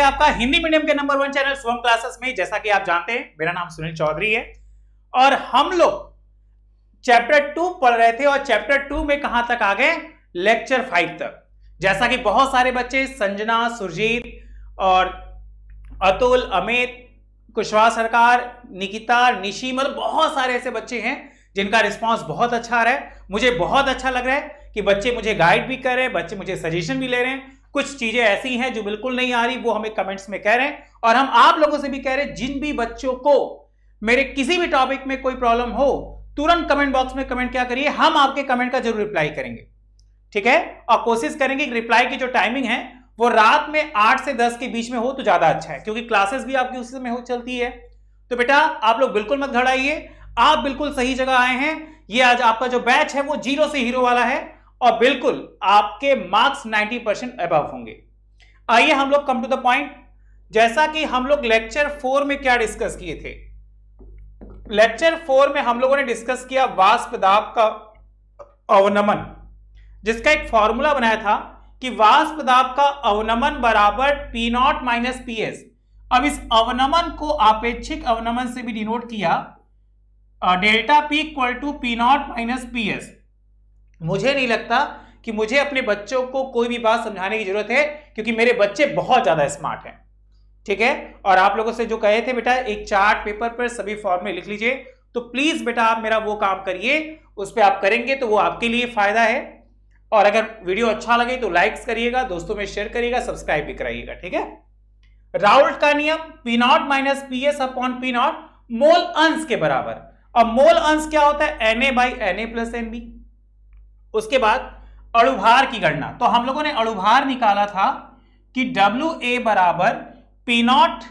है आपका हिंदी मीडियम के नंबर वन चैनल स्वम क्लासेस में, जैसा कि आप जानते हैं, मेरा नाम सुनील चौधरी है। और हम लोग चैप्टर टू पढ़ रहे थे और चैप्टर टू में कहाँ तक आ गए? लेक्चर फाइव तक। जैसा कि बहुत सारे बच्चे, संजना, सुरजीत और अतुल, अमित, कुशवाहा सरकार, निकिता निशी मतलब बहुत सारे ऐसे बच्चे हैं जिनका रिस्पांस बहुत अच्छा आ रहा है। मुझे बहुत अच्छा लग रहा है कि बच्चे मुझे गाइड भी कर रहे हैं, बच्चे मुझे सजेशन भी ले रहे हैं। कुछ चीज़ें ऐसी हैं जो बिल्कुल नहीं आ रही, वो हमें कमेंट्स में कह रहे हैं। और हम आप लोगों से भी कह रहे हैं, जिन भी बच्चों को मेरे किसी भी टॉपिक में कोई प्रॉब्लम हो, तुरंत कमेंट बॉक्स में कमेंट क्या करिए, हम आपके कमेंट का ज़रूर रिप्लाई करेंगे। ठीक है? और कोशिश करेंगे कि रिप्लाई की जो टाइमिंग है, वो रात में आठ से दस के बीच में हो तो ज़्यादा अच्छा है, क्योंकि क्लासेस भी आपकी उसी समय हो चलती है। तो बेटा, आप लोग बिल्कुल मत घड़ाइए आप बिल्कुल सही जगह आए हैं। ये आज आपका जो बैच है, वो ज़ीरो से हीरो वाला है। और बिल्कुल आपके मार्क्स 90 परसेंट अबव होंगे। आइए हम लोग कम टू द पॉइंट जैसा कि हम लोग लेक्चर फोर में क्या डिस्कस किए थे? लेक्चर फोर में हम लोगों ने डिस्कस किया वाष्प दाब का अवनमन, जिसका एक फॉर्मूला बनाया था कि वाष्प दाब का अवनमन बराबर P naught minus P S अब इस अवनमन को आपेक्षिक अवनमन से भी डिनोट किया delta P equal to P naught minus P S मुझे नहीं लगता कि मुझे अपने बच्चों को कोई भी बात समझाने की ज़रूरत है, क्योंकि मेरे बच्चे बहुत ज़्यादा स्मार्ट हैं। ठीक है? और आप लोगों से जो कहे थे, बेटा, एक चार्ट पेपर पर सभी फॉर्मूले लिख लीजिए। तो प्लीज़ बेटा, आप मेरा वो काम करिए, उस पर आप करेंगे तो वो आपके लिए फ़ायदा है। और अगर वीडियो अच्छा लगे तो लाइक्स करिएगा, दोस्तों में शेयर करिएगा सब्सक्राइब भी कराइएगा, ठीक है? राउल्ट का नियम P naught minus P S upon P naught mole अंश के बराबर। अब मोल अंश क्या होता है? N A by N A plus N B उसके बाद अणुभार की गणना। तो हम लोगों ने अणुभार निकाला था कि डब्ल्यू ए बराबर P naught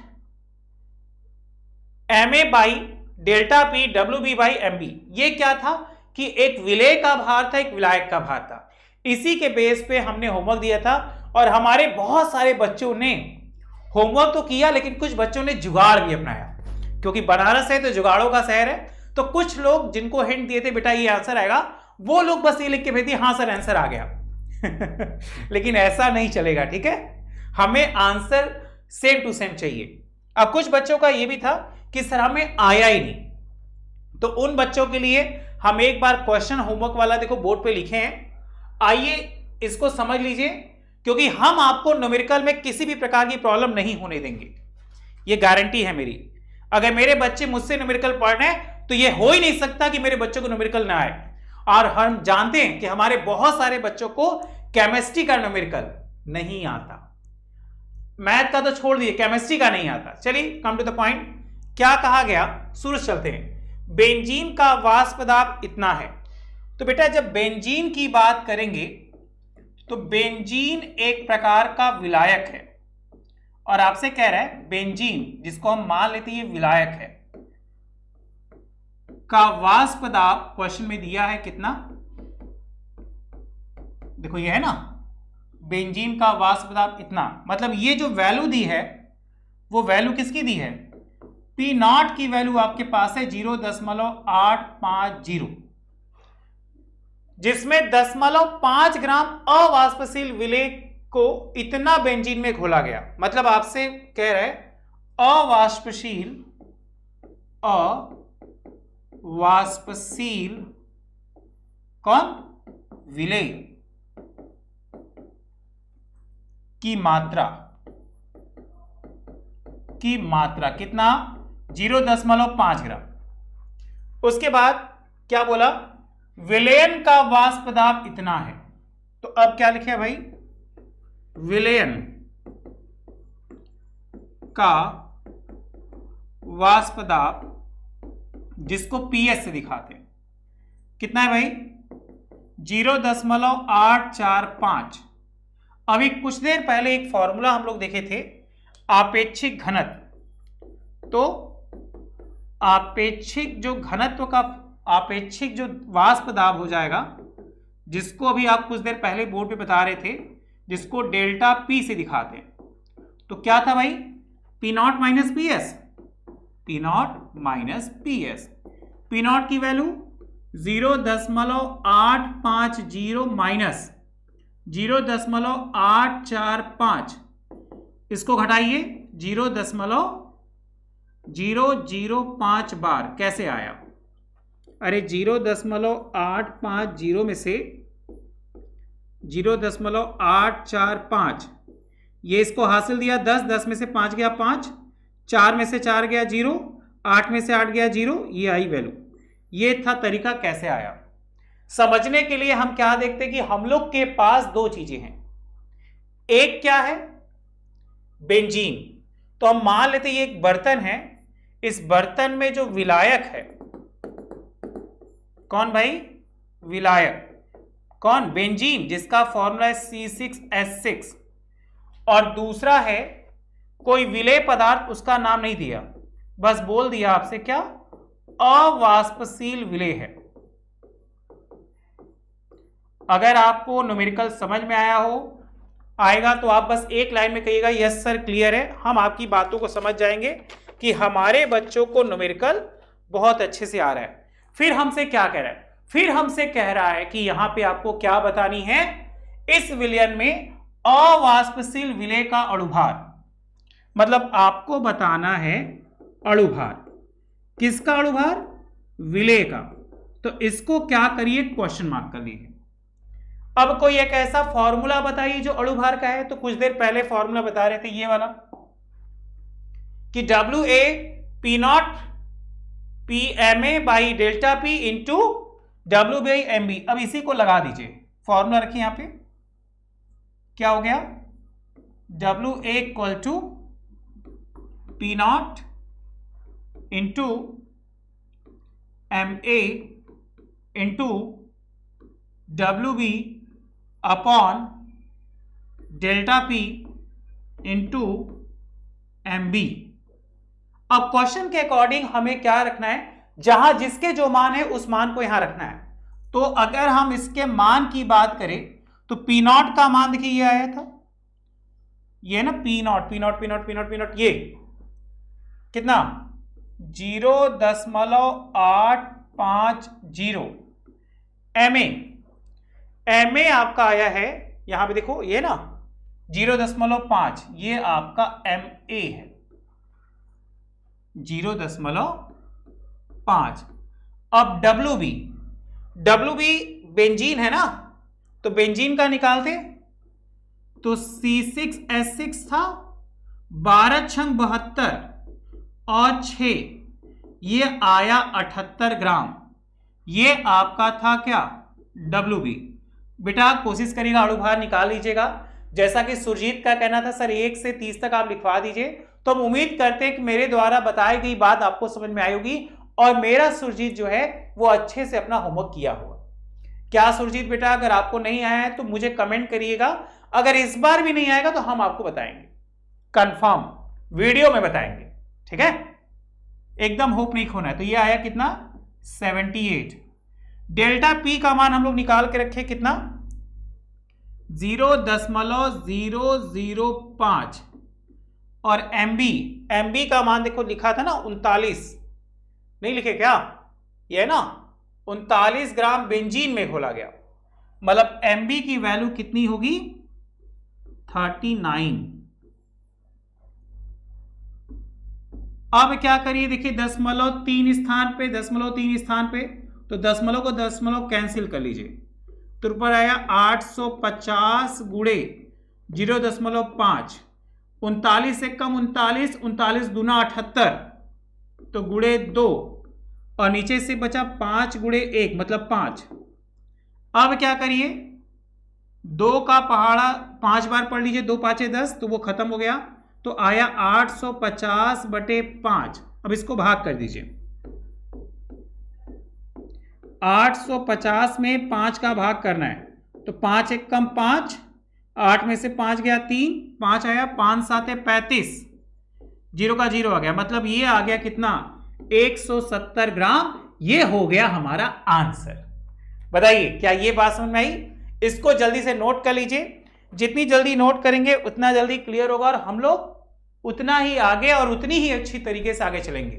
M A by delta P W B by M B ये क्या था कि एक विलय का भार था, एक विलायक का भार था। इसी के बेस पे हमने होमवर्क दिया था और हमारे बहुत सारे बच्चों ने होमवर्क तो किया, लेकिन कुछ बच्चों ने जुगाड़ भी अपनाया। क्योंकि बनारस है तो जुगाड़ों का शहर है। तो कुछ लोग जिनको हिंट दिए थे, बेटा, ये आंसर आएगा वो लोग बस ये लिख के भेजती हाँ सर आंसर आ गया. लेकिन ऐसा नहीं चलेगा, ठीक है? हमें आंसर सेम टू सेम चाहिए। अब कुछ बच्चों का ये भी था कि सर, हमें आया ही नहीं। तो उन बच्चों के लिए हम एक बार क्वेश्चन होमवर्क वाला देखो बोर्ड पे लिखे हैं। आइए इसको समझ लीजिए, क्योंकि हम आपको न्यूमेरिकल में किसी भी प्रकार की प्रॉब्लम नहीं होने देंगे। ये गारंटी है मेरी। अगर मेरे बच्चे मुझसे न्यूमेरिकल पढ़ रहे हैं तो ये हो ही नहीं सकता कि मेरे बच्चों को न्यूमेरिकल ना आए। और हम जानते हैं कि हमारे बहुत सारे बच्चों को केमिस्ट्री का न्यूमेरिकल नहीं आता। मैथ का तो छोड़ दिए केमिस्ट्री का नहीं आता। चलिए कम टू द पॉइंट क्या कहा गया? सूरज चलते हैं। बेंजीन का वाष्प इतना है। तो बेटा, जब बेंजीन की बात करेंगे तो बेंजीन एक प्रकार का विलायक है। और आपसे कह रहा है, बेंजीन, जिसको हम मान लेते हैं विलायक है। का वाष्प दाब क्वेश्चन में दिया है कितना? देखो ये है ना? बेंजीन का वाष्प दाब इतना। मतलब ये जो वैल्यू दी है, वो वैल्यू किसकी दी है? पी नॉट की वैल्यू आपके पास है ज़ीरो दशमलव आठ पाँच ज़ीरो। जिसमें दशमलव पाँच ग्राम अवाष्पशील विलेय को इतना बेंजीन में घोला गया। मतलब आपसे कह रहे अवाष्पशील, अ वाष्पशील कौन? विलय। की मात्रा। की मात्रा। कितना? ज़ीरो दशमलव पाँच ग्राम। उसके बाद क्या बोला? विलयन का वाष्प दाब इतना है। तो अब क्या लिखे भाई? विलयन का वाष्प दाब जिसको पीएस से दिखाते हैं। कितना है भाई? ज़ीरो दशमलव आठ चार पाँच। अभी कुछ देर पहले एक फॉर्मूला हम लोग देखे थे, आपेक्षिक घनत्व। तो आपेक्षिक जो घनत्व का, आपेक्षिक जो वाष्प दाब हो जाएगा, जिसको अभी आप कुछ देर पहले बोर्ड पे बता रहे थे, जिसको डेल्टा पी से दिखाते हैं। तो क्या था भाई? P naught minus P S P naught minus P S P naught की वैल्यू ज़ीरो दशमलव आठ पाँच ज़ीरो माइनस ज़ीरो दशमलव आठ चार पाँच। इसको घटाइए ज़ीरो दशमलव ज़ीरो ज़ीरो पाँच बार। कैसे आया? अरे ज़ीरो दशमलव आठ पाँच ज़ीरो में से ज़ीरो दशमलव आठ चार पाँच। ये इसको हासिल दिया दस दस में से पाँच गया पाँच। चार में से चार गया ज़ीरो, आठ में से आठ गया ज़ीरो, ये आई वैल्यू। ये था तरीका कैसे आया? समझने के लिए हम क्या देखते कि हम लोग के पास दो चीज़ें हैं। एक क्या है? बेंजीन। तो हम मान लेते ये एक बर्तन है। इस बर्तन में जो विलायक है, कौन भाई? विलायक। कौन? बेंजीन, जिसका फॉर्मूला है सी सिक्स एस सिक्स और दूसरा है कोई विलय पदार्थ उसका नाम नहीं दिया। बस बोल दिया आपसे, क्या? अवाष्पशील विलय है। अगर आपको न्यूमेरिकल समझ में आया हो, आएगा तो आप बस एक लाइन में कहिएगा यस सर क्लियर है। हम आपकी बातों को समझ जाएँगे कि हमारे बच्चों को न्यूमेरिकल बहुत अच्छे से आ रहा है। फिर हमसे क्या कह रहा है? फिर हमसे कह रहा है कि यहाँ पे आपको क्या बतानी है? इस विलयन में अवाष्पशील विलय का अणुभार। मतलब आपको बताना है अणुभार। किसका अणुभार? विलय का। तो इसको क्या करिए? क्वेश्चन मार्क कर लीजिए अब कोई एक ऐसा फॉर्मूला बताइए जो अणुभार का है तो कुछ देर पहले फॉर्मूला बता रहे थे, ये वाला। कि W A P naught P M A by delta P into W B M B अब इसी को लगा दीजिए। फॉर्मूला रखिए यहाँ पे। क्या हो गया? W A equal to M A into W B upon delta P into M B अब क्वेश्चन के अकॉर्डिंग हमें क्या रखना है? जहाँ जिसके जो मान है, उस मान को यहाँ रखना है। तो अगर हम इसके मान की बात करें तो पी नॉट का मान देखिए, ये आया था। ये ना P naught P naught P naught P naught P naught ये। कितना? ज़ीरो दशमलव आठ पाँच ज़ीरो। एम एम ए आपका आया है, यहाँ पे देखो, ये ना, ज़ीरो दशमलव पाँच, ये आपका एम ए है। ज़ीरो दशमलव पाँच। अब W B W B benzene है ना तो बेंजीन का निकालते। तो सी सिक्स एस सिक्स था, बारह छंग बहत्तर। और छ ये आया अठहत्तर ग्राम। ये आपका था क्या? डब्ल्यू बी बेटा, कोशिश करिएगा अणुभार निकाल लीजिएगा। जैसा कि सुरजीत का कहना था, सर, एक से तीस तक आप लिखवा दीजिए। तो हम उम्मीद करते हैं कि मेरे द्वारा बताई गई बात आपको समझ में आई होगी और मेरा सुरजीत जो है, वो अच्छे से अपना होमवर्क किया हुआ। क्या सुरजीत बेटा, अगर आपको नहीं आया है तो मुझे कमेंट करिएगा। अगर इस बार भी नहीं आएगा तो हम आपको बताएँगे। कंफर्म वीडियो में बताएँगे। ठीक है? एकदम होप नहीं खोना है। तो ये आया कितना? 78 डेल्टा पी का मान हम लोग निकाल के रखे कितना? ज़ीरो दशमलव ज़ीरो ज़ीरो पाँच. और एम बी एम बी का मान देखो लिखा था ना उनतालीस. नहीं लिखे क्या? ये ना? उनतालीस ग्राम बेंजीन में घोला गया। मतलब एम बी की वैल्यू कितनी होगी? थर्टी नाइन अब क्या करिए, देखिए, दशमलव तीन स्थान पे, दशमलव तीन स्थान पे तो दशमलव को दशमलव कैंसिल कर लीजिए। तो ऊपर आया 850 गुड़े, ज़ीरो दशमलव पाँच, उनतालीस से कम उनतालीस उनतालीस दूना अठहत्तर तो गुड़े दो, और नीचे से बचा पाँच गुड़े एक मतलब पाँच। अब क्या करिए, दो का पहाड़ा पाँच बार पढ़ लीजिए, दो पांचे दस तो वो खत्म हो गया। तो आया 850 बटे पाँच। अब इसको भाग कर दीजिए। 850 में पाँच का भाग करना है। तो पाँच एक कम पाँच, आठ में से पाँच गया तीन, पाँच आया पाँच सात पैंतीस। ज़ीरो का ज़ीरो आ गया। मतलब ये आ गया कितना? 170 ग्राम। ये हो गया हमारा आंसर। बताइए, क्या ये बात समझ में आई? इसको जल्दी से नोट कर लीजिए। जितनी जल्दी नोट करेंगे, उतना जल्दी क्लियर होगा और हम लोग उतना ही आगे और उतनी ही अच्छी तरीके से आगे चलेंगे।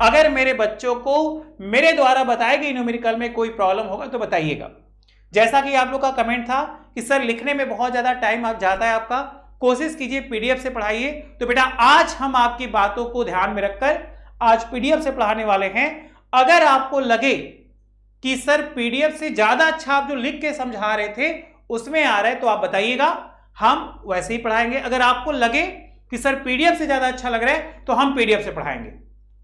अगर मेरे बच्चों को मेरे द्वारा बताए गए न्यूमेरिकल में कोई प्रॉब्लम होगा तो बताइएगा। जैसा कि आप लोग का कमेंट था कि सर लिखने में बहुत ज़्यादा टाइम आप जाता है आपका, कोशिश कीजिए पीडीएफ से पढ़ाइए। तो बेटा, आज हम आपकी बातों को ध्यान में रखकर आज पीडीएफ से पढ़ाने वाले हैं। अगर आपको लगे कि सर पीडीएफ से ज़्यादा अच्छा आप जो लिख के समझा रहे थे उसमें आ रहा है तो आप बताइएगा। हम वैसे ही पढ़ाएँगे। अगर आपको लगे कि सर पीडीएफ से ज़्यादा अच्छा लग रहा है तो हम पीडीएफ से पढ़ाएँगे,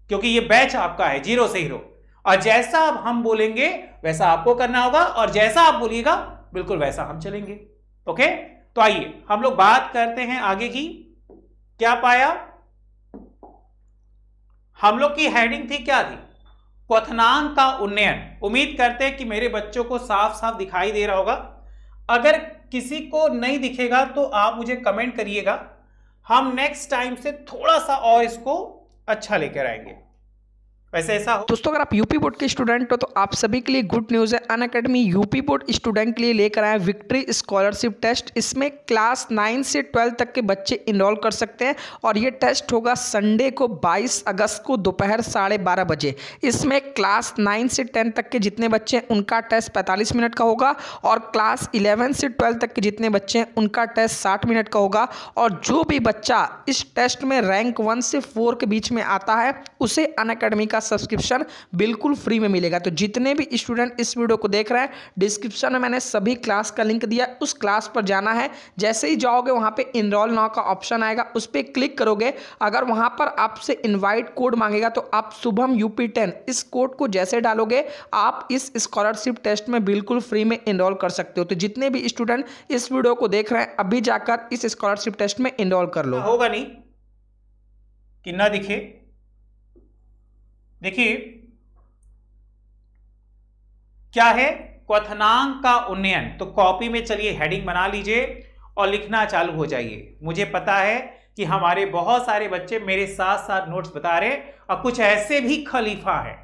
क्योंकि ये बैच आपका है, ज़ीरो से हीरो। और जैसा अब हम बोलेंगे, वैसा आपको करना होगा, और जैसा आप बोलिएगा, बिल्कुल वैसा हम चलेंगे। ओके? तो आइए, हम लोग बात करते हैं आगे की। क्या पाया? हम लोग की हेडिंग थी, क्या थी? क्वथनांक का उन्नयन। उम्मीद करते हैं कि मेरे बच्चों को साफ़ साफ़ दिखाई दे रहा होगा। अगर किसी को नहीं दिखेगा तो आप मुझे कमेंट करिएगा। हम नेक्स्ट टाइम से थोड़ा सा और इसको अच्छा लेकर आएँगे। वैसे ऐसा हो। दोस्तों, अगर आप यूपी बोर्ड के स्टूडेंट हो तो आप सभी के लिए गुड न्यूज़ है। अन अकेडमी यूपी बोर्ड स्टूडेंट के लिए लेकर आए विक्ट्री स्कॉलरशिप टेस्ट। इसमें क्लास नाइन से ट्वेल्थ तक के बच्चे इनरोल कर सकते हैं और ये टेस्ट होगा संडे को 22 अगस्त को दोपहर साढ़े बारह बजे। इसमें क्लास नाइन से टेंथ तक के जितने बच्चे हैं, उनका टेस्ट पैंतालीस मिनट का होगा और क्लास इलेवन से ट्वेल्व तक के जितने बच्चे हैं, उनका टेस्ट साठ मिनट का होगा। और जो भी बच्चा इस टेस्ट में रैंक वन से फोर के बीच में आता है, उसे अन का सब्सक्रिप्शन बिल्कुल फ्री में मिलेगा। तो जितने भी स्टूडेंट इस वीडियो को देख रहे हैं डिस्क्रिप्शन में मैंने सभी क्लास का लिंक दिया, उस क्लास पर जाना है। जैसे ही जाओगे, वहाँ पे इनरोल नाउ का ऑप्शन आएगा, उस पर क्लिक करोगे। अगर वहाँ पर आपसे इन्वाइट कोड मांगेगा तो आप शुभम यूपी टेन इस कोड को जैसे डालोगे, आप इस स्कॉलरशिप टेस्ट में बिल्कुल फ्री में इनरोल कर सकते हो। तो जितने भी स्टूडेंट इस वीडियो को देख रहे हैं, अभी जाकर इस स्कॉलरशिप टेस्ट में इनरोल कर लो। होगा नहीं। कि ना दिखे? देखिए, क्या है? क्वथनांक का उन्नयन। तो कॉपी में चलिए हेडिंग बना लीजिए और लिखना चालू हो जाइए। मुझे पता है कि हमारे बहुत सारे बच्चे मेरे साथ साथ नोट्स बता रहे और कुछ ऐसे भी खलीफा है।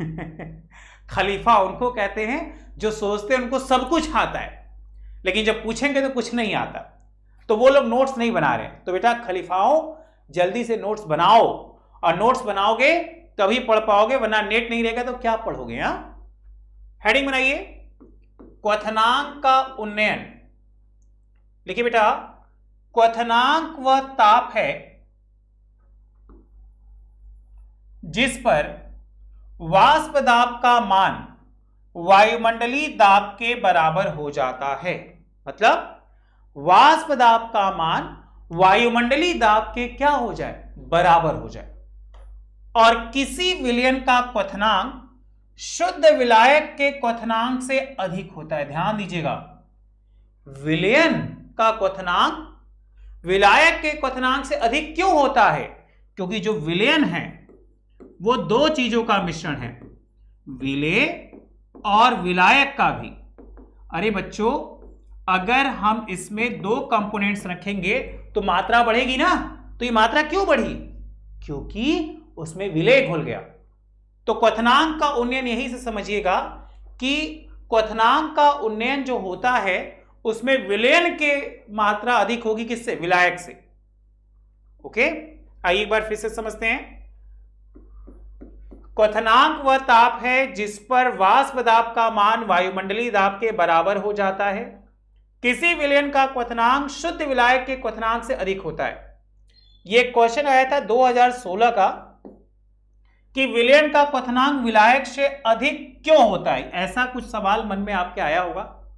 खलीफा उनको कहते हैं जो सोचते हैं उनको सब कुछ आता है, लेकिन जब पूछेंगे तो कुछ नहीं आता। तो वो लोग नोट्स नहीं बना रहे तो बेटा खलीफाओं, जल्दी से नोट्स बनाओ और नोट्स बनाओगे तभी पढ़ पाओगे, वरना नेट नहीं रहेगा तो क्या पढ़ोगे यहाँ हेडिंग बनाइए, क्वथनांक का उन्नयन। लिखिए बेटा, क्वथनांक वह ताप है जिस पर वाष्प दाब का मान वायुमंडलीय दाब के बराबर हो जाता है। मतलब वाष्प दाब का मान वायुमंडलीय दाब के क्या हो जाए? बराबर हो जाए। और किसी विलयन का क्वथनांक शुद्ध विलायक के क्वथनांक से अधिक होता है। ध्यान दीजिएगा। विलयन का क्वथनांक विलायक के क्वथनांक से अधिक क्यों होता है? क्योंकि जो विलयन है, वो दो चीज़ों का मिश्रण है। विलय और विलायक का भी। अरे बच्चों, अगर हम इसमें दो कंपोनेंट्स रखेंगे तो मात्रा बढ़ेगी ना? तो ये मात्रा क्यों बढ़ी? क्योंकि उसमें विलय घुल गया। तो क्वथनांक का उन्नयन यही से समझिएगा कि क्वथनांक का उन्नयन जो होता है, उसमें विलयन के मात्रा अधिक होगी किससे? विलायक से। ओके? आइए एक बार फिर से समझते हैं। क्वथनांक वह ताप है जिस पर वाष्प दाब का मान वायुमंडलीय दाब के बराबर हो जाता है। किसी विलयन का क्वथनांक शुद्ध विलायक के क्वथनांक से अधिक होता है। यह क्वेश्चन आया था 2016 का। कि विलयन का क्वथनांक विलायक से अधिक क्यों होता है? ऐसा कुछ सवाल मन में आपके आया होगा।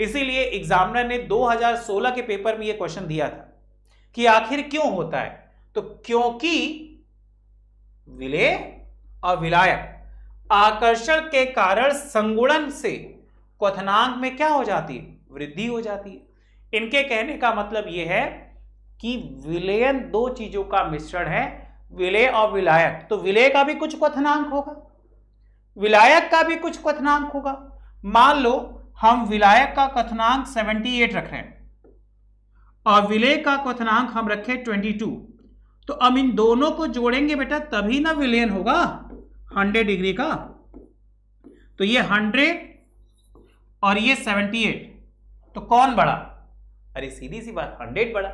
इसीलिए एग्जामिनर ने 2016 के पेपर में यह क्वेश्चन दिया था कि आखिर क्यों होता है? तो क्योंकि विलय और विलायक आकर्षण के कारण संगुणन से क्वथनांक में क्या हो जाती है? वृद्धि हो जाती है। इनके कहने का मतलब यह है कि विलयन दो चीज़ों का मिश्रण है विलय और विलायक। तो विलय का भी कुछ क्वथनांक होगा। विलायक का भी कुछ क्वथनांक होगा। मान लो, हम विलायक का क्वथनांक 78 रख रहे हैं और विलय का क्वथनांक हम रखे 22 तो अब इन दोनों को जोड़ेंगे बेटा, तभी ना विलयन होगा 100 डिग्री का। तो ये 100 और ये 78 तो कौन बड़ा? अरे सीधी सी बात 100 बड़ा।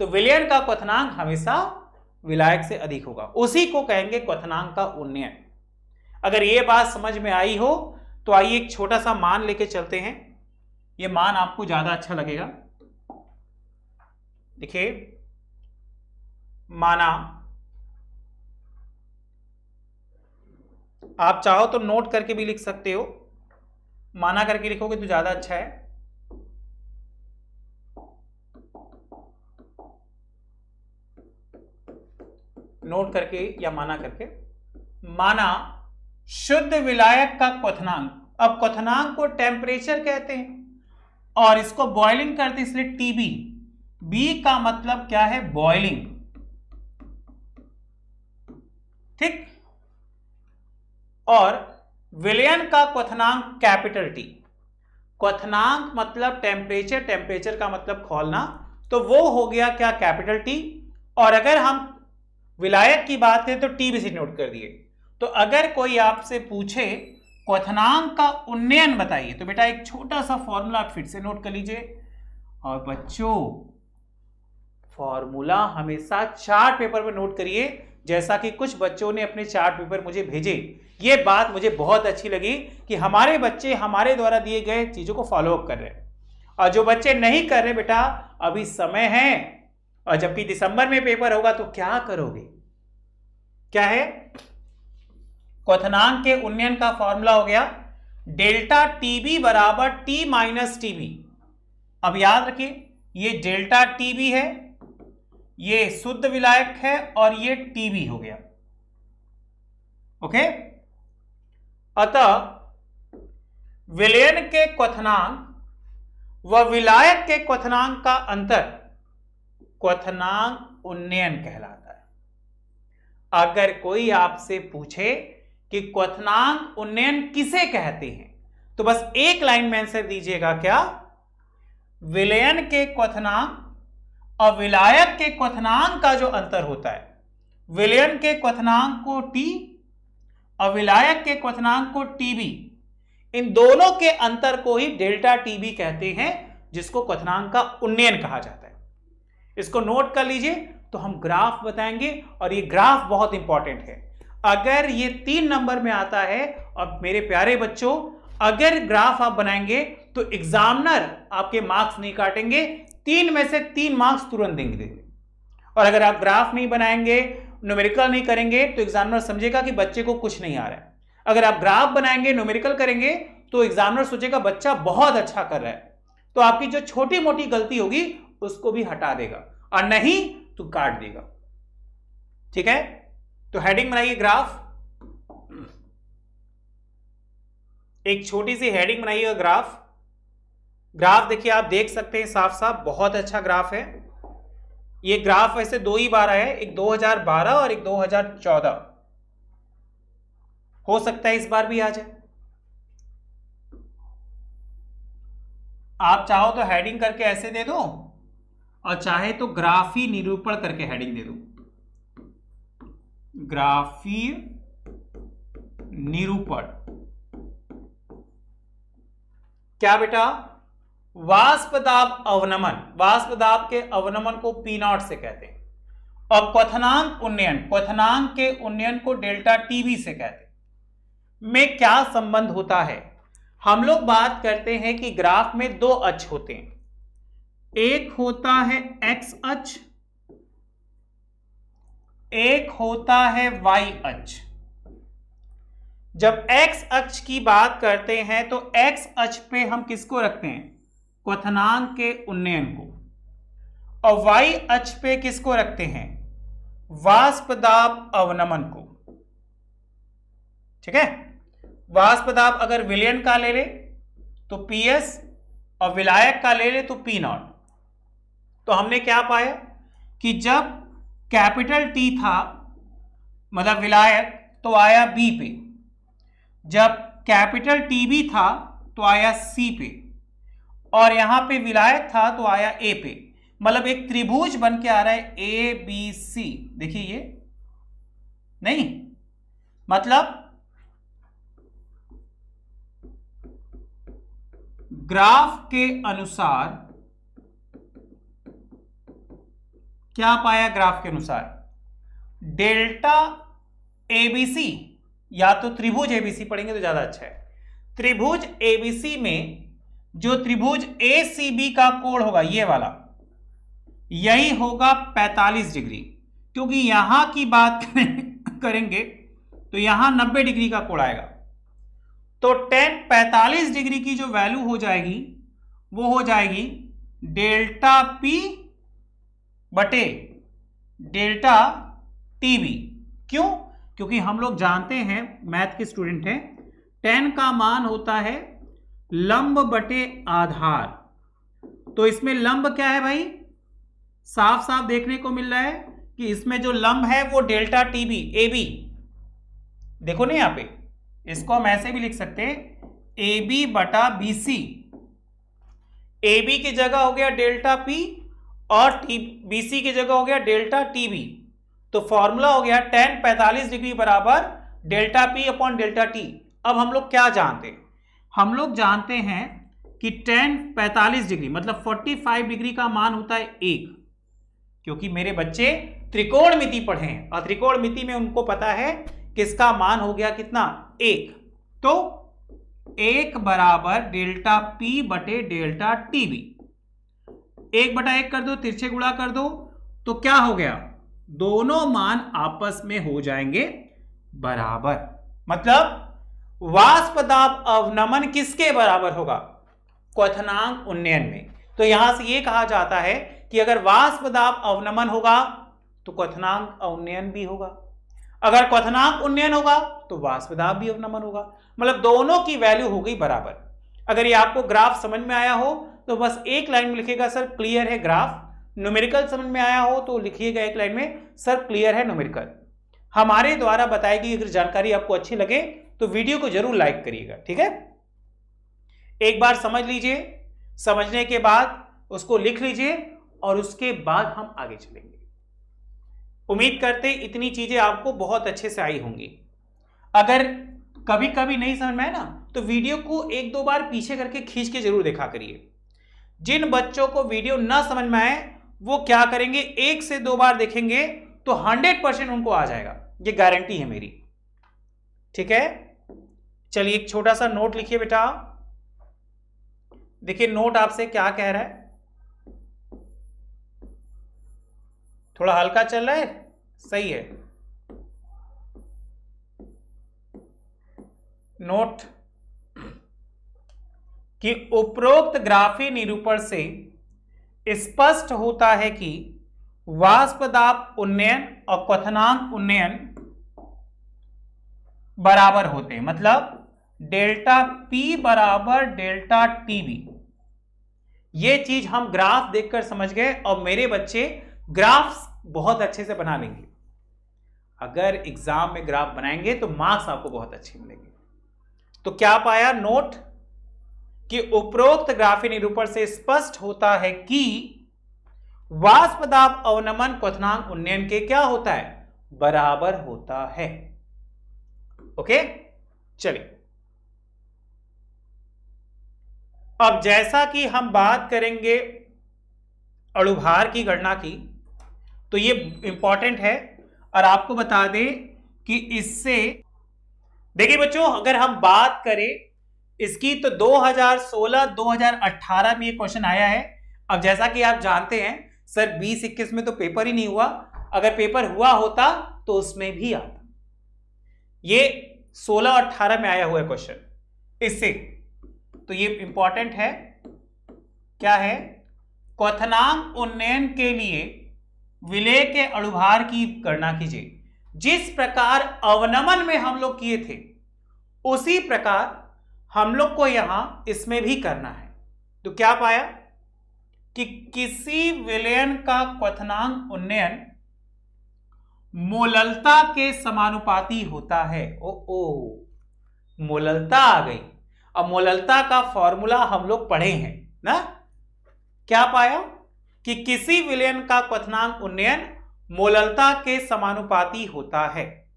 तो विलयन का क्वथनांक हमेशा विलायक से अधिक होगा। उसी को कहेंगे क्वथनांक का उन्नयन। अगर ये बात समझ में आई हो तो आइए एक छोटा सा मान लेके चलते हैं। ये मान आपको ज़्यादा अच्छा लगेगा। देखिए, माना आप चाहो तो नोट करके भी लिख सकते हो। माना करके लिखोगे तो ज़्यादा अच्छा है। नोट करके या माना करके, माना शुद्ध विलायक का क्वथनांक। अब क्वथनांक को टेम्परेचर कहते हैं और इसको बॉइलिंग करते इसलिए टीबी बी का मतलब क्या है? बॉइलिंग ठीक? और विलयन का क्वथनांक कैपिटल टी क्वथनांक मतलब टेम्परेचर टेम्परेचर का मतलब खोलना। तो वो हो गया क्या? कैपिटल टी और अगर हम विलायक की बात करें तो टी भी से नोट कर दिए। तो अगर कोई आपसे पूछे, क्वथनांक का उन्नयन बताइए तो बेटा एक छोटा सा फॉर्मूला आप फिर से नोट कर लीजिए। और बच्चों, फॉर्मूला हमेशा चार्ट पेपर पर नोट करिए, जैसा कि कुछ बच्चों ने अपने चार्ट पेपर मुझे भेजे। ये बात मुझे बहुत अच्छी लगी कि हमारे बच्चे हमारे द्वारा दिए गए चीज़ों को फॉलोअप कर रहे हैं। और जो बच्चे नहीं कर रहे बेटा, अभी समय है और जबकि दिसंबर में पेपर होगा तो क्या करोगे? क्या है? क्वथनांक के उन्नयन का फॉर्मूला हो गया डेल्टा टीबी बराबर टी माइनस टीबी। अब याद रखिए, ये डेल्टा टीबी है, ये शुद्ध विलायक है और ये टीबी हो गया। ओके? अतः विलयन के क्वथनांक व विलायक के क्वथनांक का अंतर क्वथनांक उन्नयन कहलाता है। अगर कोई आपसे पूछे कि क्वथनांक उन्नयन किसे कहते हैं तो बस एक लाइन में आंसर दीजिएगा क्या? विलयन के क्वथनांक और विलायक के क्वथनांक का जो अंतर होता है, विलयन के क्वथनांक को टी और विलायक के क्वथनांक को टीबी इन दोनों के अंतर को ही डेल्टा टीबी कहते हैं, जिसको क्वथनांक का उन्नयन कहा जाता है। इसको नोट कर लीजिए तो हम ग्राफ बताएँगे और ये ग्राफ बहुत इंपॉर्टेंट है। अगर ये तीन नंबर में आता है और मेरे प्यारे बच्चों, अगर ग्राफ आप बनाएँगे तो एग्जामिनर आपके मार्क्स नहीं काटेंगे, तीन में से तीन मार्क्स तुरंत देंगे। और अगर आप ग्राफ नहीं बनाएँगे न्यूमेरिकल नहीं करेंगे तो एग्जामिनर समझेगा कि बच्चे को कुछ नहीं आ रहा है। अगर आप ग्राफ बनाएँगे न्यूमेरिकल करेंगे तो एग्जामिनर सोचेगा बच्चा बहुत अच्छा कर रहा है। तो आपकी जो छोटी मोटी गलती होगी उसको भी हटा देगा और नहीं तो काट देगा। ठीक है? तो हेडिंग बनाइए ग्राफ एक छोटी सी हेडिंग बनाइएगा ग्राफ ग्राफ देखिए, आप देख सकते हैं साफ़ साफ़, बहुत अच्छा ग्राफ है। ये ग्राफ वैसे दो ही बार आया है, एक 2012 और एक 2014 हो सकता है इस बार भी आ जाए। आप चाहो तो हेडिंग करके ऐसे दे दो। और चाहे तो ग्राफी निरूपण करके हेडिंग दे दो। ग्राफी निरूपण। क्या बेटा? वाष्पदाब अवनमन। वाष्पदाब के अवनमन को पी नॉट से कहते हैं। और क्वथनांक उन्नयन। क्वथनांक के उन्नयन को डेल्टा टीवी से कहते हैं। में क्या संबंध होता है? हम लोग बात करते हैं कि ग्राफ में दो अक्ष होते हैं। एक होता है एक्स अक्ष, एक होता है वाई अक्ष। जब एक्स अक्ष की बात करते हैं तो एक्स अक्ष पे हम किसको रखते हैं? क्वथनांक के उन्नयन को। और वाई अक्ष पे किसको रखते हैं? वाष्पदाब अवनमन को। ठीक है? वाष्पदाब अगर विलयन का ले ले तो पीएस और विलायक का ले ले तो पी नॉट तो हमने क्या पाया कि जब कैपिटल टी था मतलब विलायक तो आया बी पे। जब कैपिटल टी भी था तो आया सी पे। और यहाँ पे विलायक था तो आया ए पे। मतलब एक त्रिभुज बन के आ रहा है ए, बी, सी। देखिए ये। नहीं? मतलब ग्राफ के अनुसार क्या पाया ग्राफ के अनुसार? डेल्टा एबीसी या तो त्रिभुज एबीसी पढ़ेंगे तो ज़्यादा अच्छा है। त्रिभुज एबीसी में जो त्रिभुज ए सी बी का कोण होगा, ये वाला, यही होगा 45 डिग्री। क्योंकि यहाँ की बात करेंगे तो यहाँ 90 डिग्री का कोण आएगा। तो टेन 45 डिग्री की जो वैल्यू हो जाएगी, वो हो जाएगी डेल्टा पी बटे डेल्टा टीबी क्यों? क्योंकि हम लोग जानते हैं, मैथ के स्टूडेंट हैं टेन का मान होता है लंब बटे आधार। तो इसमें लंब क्या है भाई? साफ़ साफ़ देखने को मिल रहा है कि इसमें जो लंब है वो डेल्टा टीबी ए बी देखो ना यहाँ पे, इसको हम ऐसे भी लिख सकते हैं ए बी बटा बी सी ए बी की जगह हो गया डेल्टा पी और टी बी सी की जगह हो गया डेल्टा टीबी तो फॉर्मूला हो गया टेन पैंतालीस डिग्री बराबर delta P upon delta T अब हम लोग क्या जानते हैं? हम लोग जानते हैं कि टेन पैंतालीस डिग्री मतलब फोर्टी फाइव डिग्री का मान होता है एक। क्योंकि मेरे बच्चे त्रिकोण मिति पढ़े और त्रिकोण मिति में उनको पता है किसका मान हो गया कितना? एक। तो एक बराबर डेल्टा पी बटे डेल्टा टीबी एक बटा एक कर दो, तिरछे गुणा कर दो तो क्या हो गया? दोनों मान आपस में हो जाएँगे बराबर। मतलब वाष्प दाब अवनमन किसके बराबर होगा? क्वथनांक उन्नयन में। तो यहाँ से यह कहा जाता है कि अगर वाष्प दाब अवनमन होगा तो क्वथनांक अवनयन भी होगा। अगर क्वथनांक उन्नयन होगा तो वाष्प दाब भी अवनमन होगा। मतलब दोनों की वैल्यू हो गई बराबर। अगर ये आपको ग्राफ समझ में आया हो तो बस एक लाइन में लिखेगा, सर, क्लियर है ग्राफ। न्यूमेरिकल समझ में आया हो तो लिखिएगा एक लाइन में, सर, क्लियर है न्यूमेरिकल हमारे द्वारा बताई गई अगर जानकारी आपको अच्छी लगे तो वीडियो को ज़रूर लाइक करिएगा, ठीक है? एक बार समझ लीजिए, समझने के बाद उसको लिख लीजिए और उसके बाद हम आगे चलेंगे। उम्मीद करते इतनी चीज़ें आपको बहुत अच्छे से आई होंगी। अगर कभी कभी नहीं समझ में आए ना तो वीडियो को एक दो बार पीछे करके खींच के ज़रूर देखा करिए। जिन बच्चों को वीडियो ना समझ में आए, वो क्या करेंगे? एक से दो बार देखेंगे तो हंड्रेड परसेंट उनको आ जाएगा। ये गारंटी है मेरी। ठीक है? चलिए एक छोटा सा नोट लिखिए बेटा। देखिए, नोट आपसे क्या कह रहा है? थोड़ा हल्का चल रहा है? सही है। नोट कि उपरोक्त ग्राफी निरूपण से स्पष्ट होता है कि वाष्प दाब उन्नयन और क्वथनांक उन्नयन बराबर होते हैं। मतलब डेल्टा पी बराबर डेल्टा टीबी ये चीज़ हम ग्राफ देखकर समझ गए और मेरे बच्चे ग्राफ्स बहुत अच्छे से बना लेंगे। अगर एग्ज़ाम में ग्राफ बनाएँगे तो मार्क्स आपको बहुत अच्छे मिलेंगे। तो क्या पाया? नोट कि उपरोक्त ग्राफी निरूपण से स्पष्ट होता है कि वाष्पदाब अवनमन क्वथनांक उन्नयन के क्या होता है? बराबर होता है। ओके? चलिए। अब जैसा कि हम बात करेंगे अणुभार की गणना की तो ये इंपॉर्टेंट है। और आपको बता दें कि इससे, देखिए बच्चों, अगर हम बात करें इसकी तो 2016-2018 में ये क्वेश्चन आया है। अब जैसा कि आप जानते हैं, सर 20-21 में तो पेपर ही नहीं हुआ। अगर पेपर हुआ होता तो उसमें भी आता। ये 16-18 में आया हुआ क्वेश्चन इससे तो ये इंपॉर्टेंट है। क्या है? क्वथनांक उन्नयन के लिए विलय के अणुभार की गणना कीजिए। जिस प्रकार अवनमन में हम लोग किए थे, उसी प्रकार हम लोग को यहाँ इसमें भी करना है। तो क्या पाया? कि किसी विलयन का क्वथनांक उन्नयन मोललता के समानुपाती होता है। ओ ओ, मोललता आ गई। अब मोललता का फॉर्मूला हम लोग पढ़े हैं, ना? क्या पाया? कि किसी विलयन का क्वथनांक उन्नयन मोललता के समानुपाती होता है।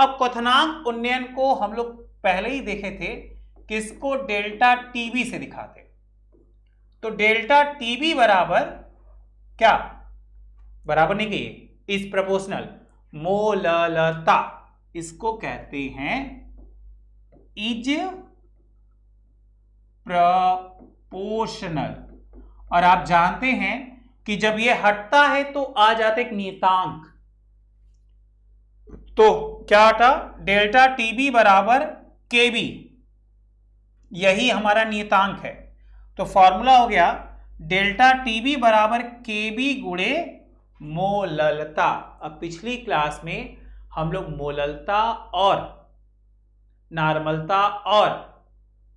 अब क्वथनांक उन्नयन को हम लोग पहले ही देखे थे किसको डेल्टा टीबी से दिखाते? तो डेल्टा टीबी बराबर क्या? बराबर नहीं कहिए, इस प्रपोर्शनल मोललता। इसको कहते हैं इज़ प्रपोर्शनल और आप जानते हैं कि जब ये हटता है तो आ जाता एक नियतांक। तो क्या हटा? डेल्टा टीबी बराबर के बी यही हमारा नियतांक है। तो फॉर्मूला हो गया डेल्टा टीबी बराबर के बी गुड़े मोललता। अब पिछली क्लास में हम लोग मोललता और, नॉर्मलता और,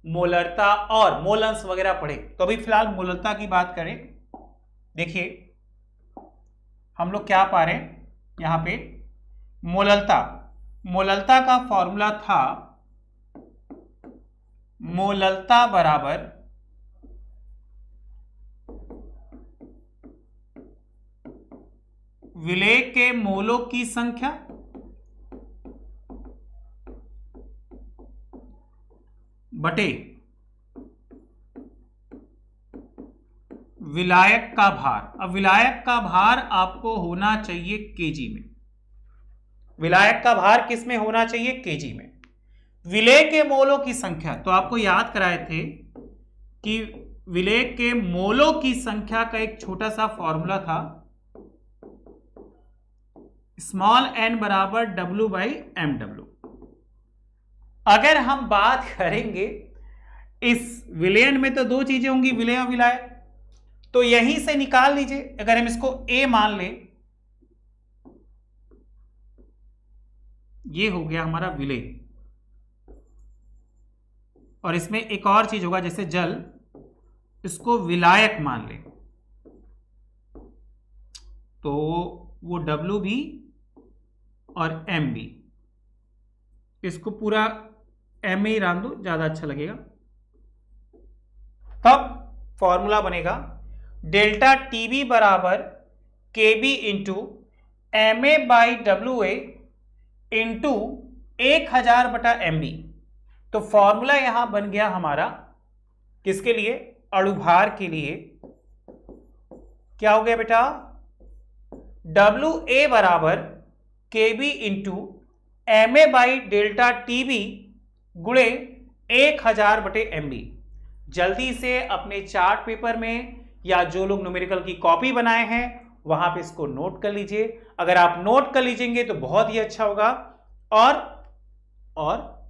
मोलरता और मोलंस वगैरह पढ़े। तो अभी फ़िलहाल मोललता की बात करें। देखिए, हम लोग क्या पा रहे हैं? यहाँ पे मोललता। मोललता का फॉर्मूला था मोललता बराबर विलय के मोलों की संख्या। बटे। विलायक का भार। अब विलायक का भार आपको होना चाहिए केजी में। विलायक का भार किसमें होना चाहिए? केजी में। विलय के मोलों की संख्या तो आपको याद कराए थे कि विलय के मोलों की संख्या का एक छोटा सा फॉर्मूला था, स्मॉल एन बराबर डब्ल्यू बाई एम डब्ल्यू अगर हम बात करेंगे, इस विलयन में तो दो चीज़ें होंगी, विलय और विलायक तो यहीं से निकाल लीजिए, अगर हम इसको ए मान लें, ये हो गया हमारा विलय। और इसमें एक और चीज़ होगा, जैसे जल, इसको विलायक मान लें। तो वो डब्ल्यू भी और एम भी। इसको पूरा एम ही रान दो, ज़्यादा अच्छा लगेगा। तब फॉर्मूला बनेगा, डेल्टा टीबी बराबर K B into M A by W A into एक हज़ार बटा एम बी तो फॉर्मूला यहाँ बन गया हमारा किसके लिए? अणुभार के लिए। क्या हो गया बेटा? डब्ल्यू ए बराबर K B into M A by delta T B गुड़े एक हज़ार बटे एम बी जल्दी से अपने चार्ट पेपर में या जो लोग न्यूमेरिकल की कॉपी बनाए हैं, वहाँ पे इसको नोट कर लीजिए। अगर आप नोट कर लीजिएँगे तो बहुत ही अच्छा होगा। और और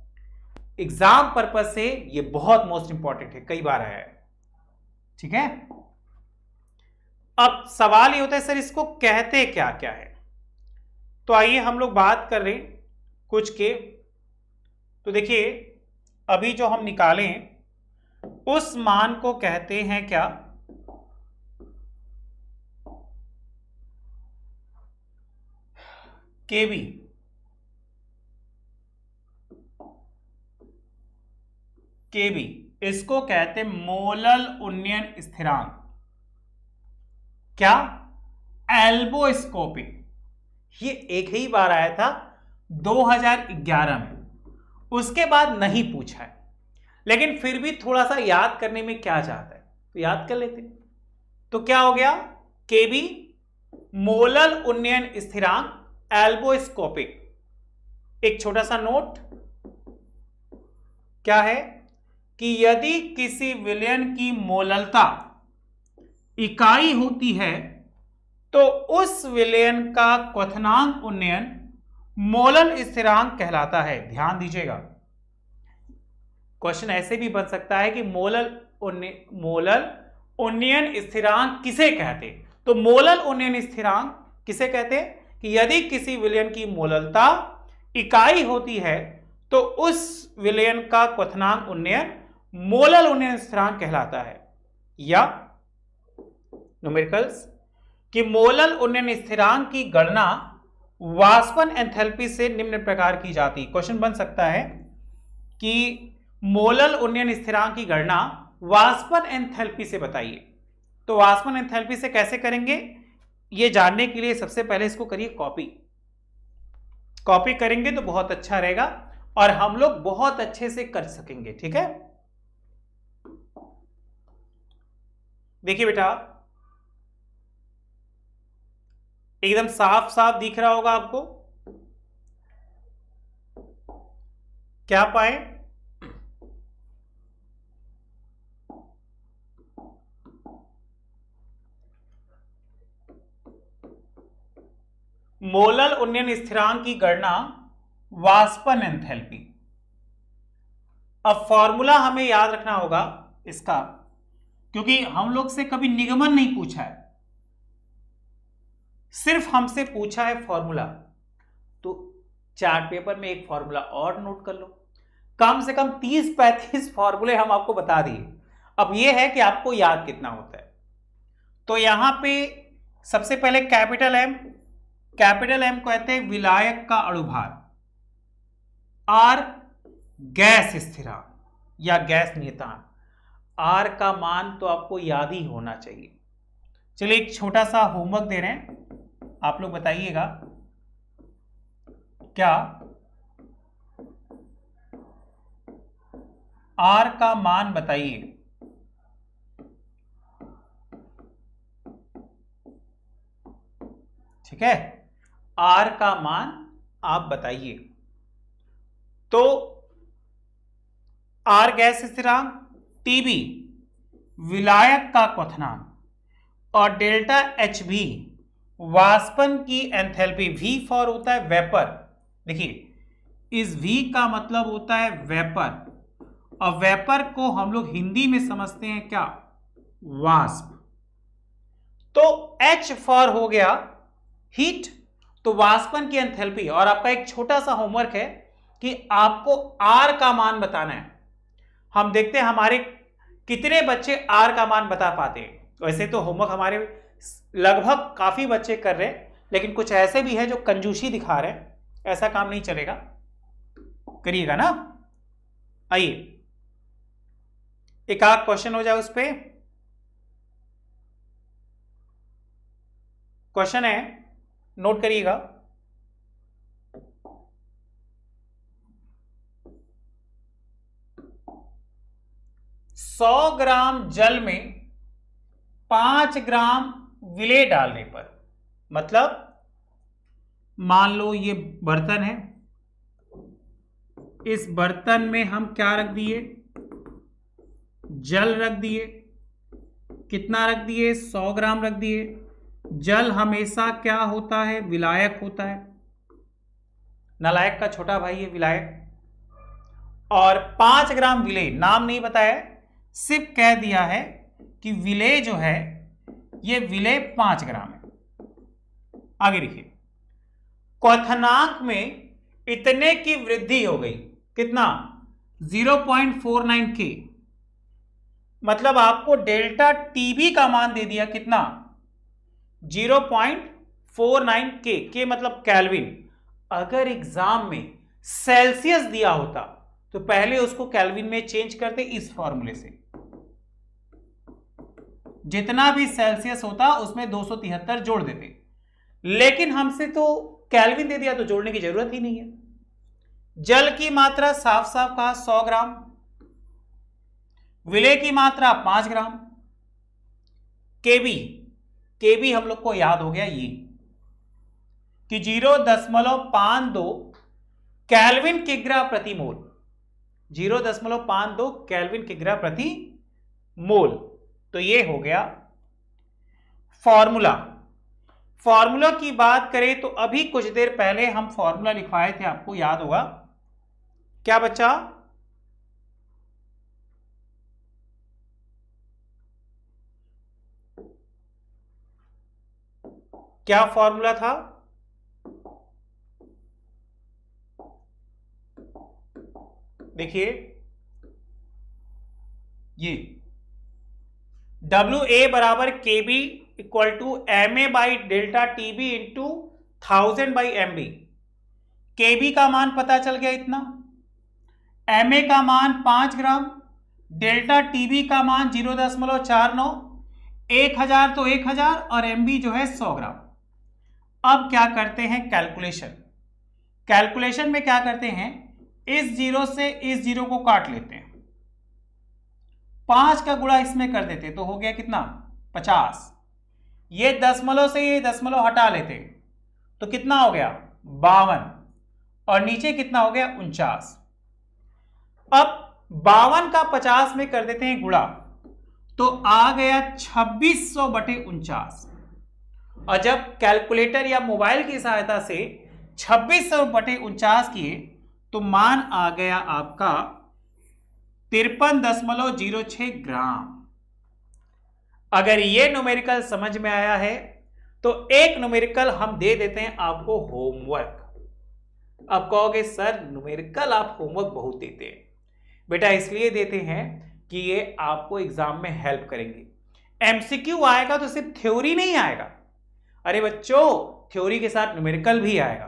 एग्ज़ाम पर्पज से ये बहुत मोस्ट इंपॉर्टेंट है, कई बार आया है। ठीक है? अब सवाल ये होता है, सर, इसको कहते क्या क्या है? तो आइए हम लोग बात कर रहे कुछ के। तो देखिए, अभी जो हम निकालें, उस मान को कहते हैं क्या? केवी। केवी इसको कहते मोलल उन्नयन स्थिरांक। क्या? एल्बोस्कोपिक ये एक ही बार आया था 2011 में। उसके बाद नहीं पूछा है। लेकिन फिर भी थोड़ा सा याद करने में क्या चाहता है? तो याद कर लेते तो क्या हो गया? केबी, मोलल उन्नयन स्थिरांक एल्बोस्कोपिक एक छोटा सा नोट। क्या है? कि यदि किसी विलयन की मोललता इकाई होती है तो उस विलयन का क्वथनांक उन्नयन मोलल स्थिरांक कहलाता है। ध्यान दीजिएगा। क्वेश्चन ऐसे भी बन सकता है कि मोलल मोलल उन्नयन स्थिरांक किसे कहते? तो मोलल उन्नयन स्थिरांक किसे कहते? कि यदि किसी विलयन की मोललता इकाई होती है तो उस विलयन का क्वथनांक उन्नयन मोलल उन्नयन स्थिरांक कहलाता है। या न्यूमेरिकल्स कि मोलल उन्नयन स्थिरांक की गणना वाष्पन एंथैल्पी से निम्न प्रकार की जाती। क्वेश्चन बन सकता है कि मोलल उन्नयन स्थिरांक की गणना वाष्पन एंथैल्पी से बताइए। तो वाष्पन एंथैल्पी से कैसे करेंगे? ये जानने के लिए सबसे पहले इसको करिए कॉपी कॉपी करेंगे तो बहुत अच्छा रहेगा और हम लोग बहुत अच्छे से कर सकेंगे, ठीक है? देखिए बेटा, एकदम साफ़ साफ़ दिख रहा होगा आपको। क्या पाए? मोलल उन्नयन स्थिरांक की गणना वास्पन एंथैल्पी। अब फॉर्मूला हमें याद रखना होगा इसका। क्योंकि हम लोग से कभी निगमन नहीं पूछा है। सिर्फ़ हमसे पूछा है फॉर्मूला। तो चार्ट पेपर में एक फॉर्मूला और नोट कर लो। कम से कम 30-35 फॉर्मूले हम आपको बता दिए। अब यह है कि आपको याद कितना होता है। तो यहाँ पे सबसे पहले कैपिटल एम कैपिटल एम कहते हैं विलायक का अणुभार। आर गैस स्थिरांक या गैस नियतांक। आर का मान तो आपको याद ही होना चाहिए। चलिए एक छोटा सा होमवर्क दे रहे हैं। आप लोग बताइएगा। क्या? आर का मान बताइए। ठीक है? आर का मान आप बताइए। तो आर गैस स्थिरांक टीबी, विलायक का क्वथनांक और डेल्टा एच भी वास्पन की एंथैल्पी वी फॉर होता है वेपर। देखिए, इस वी का मतलब होता है वेपर, और वेपर को हम लोग हिंदी में समझते हैं क्या? वास्प तो एच फॉर हो गया हीट तो वास्पन की एंथैल्पी, और आपका एक छोटा सा होमवर्क है कि आपको आर का मान बताना है। हम देखते हैं हमारे कितने बच्चे आर का मान बता पाते हैं। वैसे तो होमवर्क हमारे लगभग काफ़ी बच्चे कर रहे हैं, लेकिन कुछ ऐसे भी हैं जो कंजूसी दिखा रहे हैं। ऐसा काम नहीं चलेगा। करिएगा ना। आइए। एक आध क्वेश्चन हो जाए उस पर क्वेश्चन है नोट करिएगा। सौ ग्राम जल में पाँच ग्राम विले डालने पर। मतलब मान लो ये बर्तन है। इस बर्तन में हम क्या रख दिए? जल रख दिए। कितना रख दिए? सौ ग्राम रख दिए। जल हमेशा क्या होता है? विलायक होता है। नलायक का छोटा भाई है विलायक। और पाँच ग्राम विले, नाम नहीं बताया। सिर्फ़ कह दिया है कि विले जो है, ये विले पाँच ग्राम है। आगे देखिए। क्वथनांक में इतने की वृद्धि हो गई। कितना? 0.49 के। मतलब आपको डेल्टा टीबी का मान दे दिया कितना? 0.49 के। के मतलब कैलविन। अगर एग्ज़ाम में सेल्सियस दिया होता तो पहले उसको कैलविन में चेंज करते इस फॉर्मूले से। जितना भी सेल्सियस होता, उसमें दो सौ तिहत्तर जोड़ देते। लेकिन हमसे तो कैलविन दे दिया तो जोड़ने की ज़रूरत ही नहीं है। जल की मात्रा साफ़ साफ़ कहा 100 ग्राम। विलय की मात्रा 5 ग्राम। केबी। केबी हम लोग को याद हो गया ये, कि ज़ीरो दशमलव पाँच दो कैलविन किग्रा प्रति मोल। ज़ीरो दशमलव पाँच दो कैलविन किग्रा प्रति मोल। तो ये हो गया फॉर्मूला। फॉर्मूला की बात करें तो अभी कुछ देर पहले हम फॉर्मूला लिखवाए थे, आपको याद होगा। क्या बच्चा? क्या फॉर्मूला था? देखिए, ये। डब्ल्यू ए बराबर K B equal to M A by delta T B into thousand by M B K B का मान पता चल गया इतना। एम ए का मान पाँच ग्राम डेल्टा टी बी का मान ज़ीरो दशमलव चार नौ, एक हज़ार तो एक हज़ार और एम बी जो है सौ ग्राम। अब क्या करते हैं कैलकुलेशन कैलकुलेशन में क्या करते हैं? इस ज़ीरो से इस ज़ीरो को काट लेते हैं। पाँच का गुड़ा इसमें कर देते तो हो गया कितना? पचास। ये दशमलव से ये दशमलव हटा लेते तो कितना हो गया? बावन। और नीचे कितना हो गया? उनचास। अब बावन का पचास में कर देते हैं गुड़ा तो आ गया छब्बीस सौ बटे उनचास। और जब कैलकुलेटर या मोबाइल की सहायता से छब्बीस सौ बटे उनचास किए तो मान आ गया आपका तिरपन दशमलव ज़ीरो छ ग्राम। अगर ये न्यूमेरिकल समझ में आया है तो एक न्यूमेरिकल हम दे देते हैं आपको होमवर्क अब कहोगे, सर न्यूमेरिकल आप होमवर्क बहुत देते हैं। बेटा, इसलिए देते हैं कि ये आपको एग्ज़ाम में हेल्प करेंगे। एमसीक्यू आएगा तो सिर्फ़ थ्योरी नहीं आएगा। अरे बच्चों थ्योरी के साथ न्यूमेरिकल भी आएगा।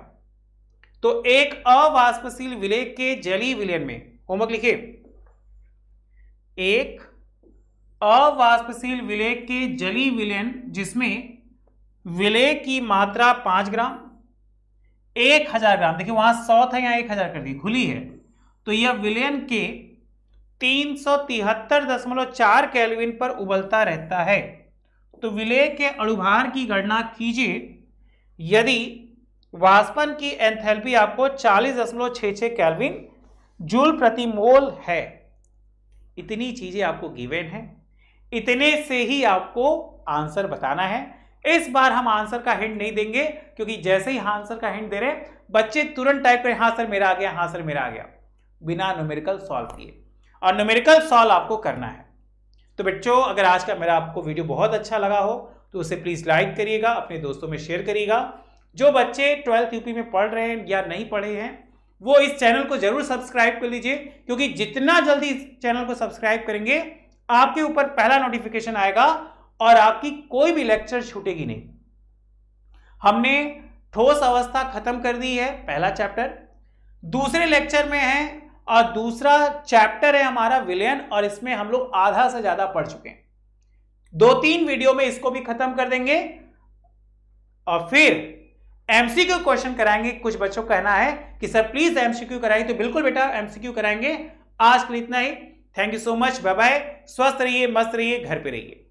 तो एक अवाष्पशील विलय के जली विलयन में होमवर्क लिखिए। एक अवाष्पशील विलय के जली विलयन, जिसमें विलय की मात्रा पाँच ग्राम, एक हज़ार ग्राम। देखिए, वहाँ सौ था, यहाँ एक हज़ार कर दी, खुली है। तो यह विलयन के तीन सौ तिहत्तर दशमलव चार कैलविन पर उबलता रहता है। तो विलय के अणुभार की गणना कीजिए। यदि वाष्पन की एंथैल्पी आपको चालीस दशमलव छह छह कैलविन जूल प्रति मोल है इतनी चीज़ें आपको गिवेन है, इतने से ही आपको आंसर बताना है। इस बार हम आंसर का हिंट नहीं देंगे, क्योंकि जैसे ही आंसर का हिंट दे रहे बच्चे तुरंत टाइप करें हाँ सर मेरा आ गया हाँ सर मेरा आ गया। बिना न्यूमेरिकल सॉल्व किए। और न्यूमेरिकल सॉल्व आपको करना है। तो बच्चों, अगर आज का मेरा आपको वीडियो बहुत अच्छा लगा हो तो उसे प्लीज़ लाइक करिएगा, अपने दोस्तों में शेयर करिएगा। जो बच्चे ट्वेल्थ यूपी में पढ़ रहे हैं या नहीं पढ़े हैं वो इस चैनल को ज़रूर सब्सक्राइब कर लीजिए, क्योंकि जितना जल्दी इस चैनल को सब्सक्राइब करेंगे, आपके ऊपर पहला नोटिफिकेशन आएगा और आपकी कोई भी लेक्चर छूटेगी नहीं। हमने ठोस अवस्था खत्म कर दी है, पहला चैप्टर दूसरे लेक्चर में है और दूसरा चैप्टर है हमारा विलयन, और इसमें हम लोग आधा से ज़्यादा पढ़ चुके हैं। दो तीन वीडियो में इसको भी खत्म कर देंगे, और फिर एमसीक्यू क्वेश्चन कराएँगे। कुछ बच्चों का कहना है कि, सर प्लीज़ एमसीक्यू कराइए। तो बिल्कुल बेटा एमसीक्यू कराएँगे। आज के लिए इतना ही। Thank you so much bye bye स्वस्थ रहिए, मस्त रहिए, घर पे रहिए।